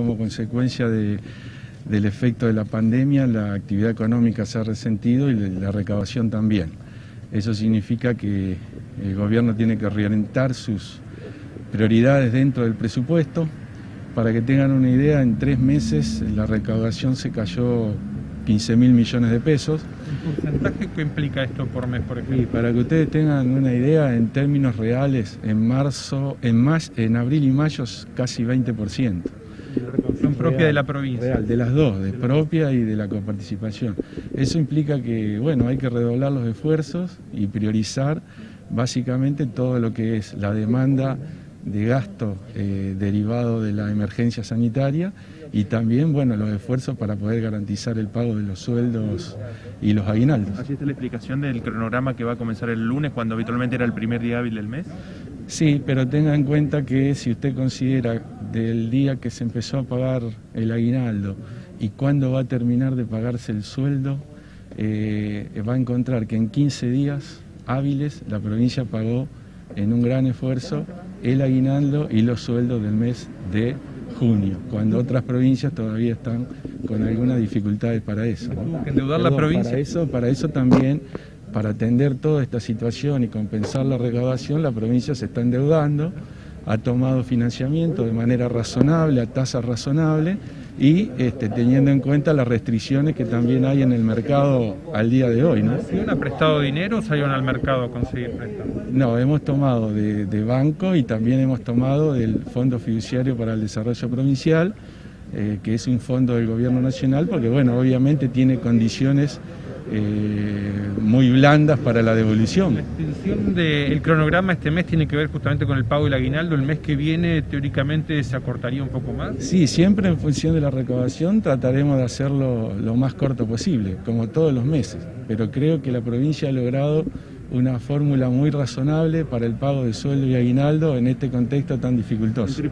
Como consecuencia del efecto de la pandemia, la actividad económica se ha resentido y la recaudación también. Eso significa que el gobierno tiene que reorientar sus prioridades dentro del presupuesto. Para que tengan una idea, en tres meses la recaudación se cayó 15 mil millones de pesos. ¿El porcentaje que implica esto por mes, por ejemplo? Y para que ustedes tengan una idea, en términos reales, en marzo, en, en abril y mayo, casi 20%. La recaudación propia de la provincia. Real, de las dos, de propia y de la coparticipación. Eso implica que, bueno, hay que redoblar los esfuerzos y priorizar básicamente todo lo que es la demanda de gasto eh, derivado de la emergencia sanitaria y también bueno los esfuerzos para poder garantizar el pago de los sueldos y los aguinaldos. ¿Así está la explicación del cronograma que va a comenzar el lunes cuando habitualmente era el primer día hábil del mes? Sí, pero tenga en cuenta que si usted considera del día que se empezó a pagar el aguinaldo y cuándo va a terminar de pagarse el sueldo, eh, va a encontrar que en 15 días hábiles la provincia pagó en un gran esfuerzo el aguinaldo y los sueldos del mes de junio, cuando otras provincias todavía están con algunas dificultades para eso. que endeudar la provincia? Para eso, para eso también, para atender toda esta situación y compensar la recaudación, la provincia se está endeudando, ha tomado financiamiento de manera razonable, a tasa razonable, y este, teniendo en cuenta las restricciones que también hay en el mercado al día de hoy. ¿no? ¿Han prestado dinero o salieron al mercado a conseguir préstamos? No, hemos tomado de, banco y también hemos tomado del Fondo Fiduciario para el Desarrollo Provincial, eh, que es un fondo del Gobierno Nacional, porque bueno, obviamente tiene condiciones eh, muy blandas para la devolución. La extensión del cronograma este mes tiene que ver justamente con el pago del aguinaldo. El mes que viene teóricamente se acortaría un poco más. Sí, siempre en función de la recaudación trataremos de hacerlo lo más corto posible, como todos los meses. Pero creo que la provincia ha logrado una fórmula muy razonable para el pago de sueldo y aguinaldo en este contexto tan dificultoso.